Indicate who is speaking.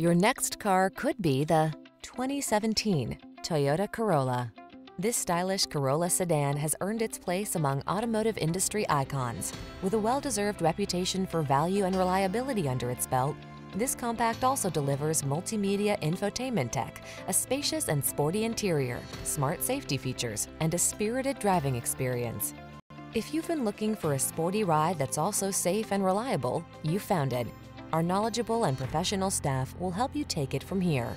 Speaker 1: Your next car could be the 2017 Toyota Corolla. This stylish Corolla sedan has earned its place among automotive industry icons. With a well-deserved reputation for value and reliability under its belt, this compact also delivers multimedia infotainment tech, a spacious and sporty interior, smart safety features, and a spirited driving experience. If you've been looking for a sporty ride that's also safe and reliable, you found it. Our knowledgeable and professional staff will help you take it from here.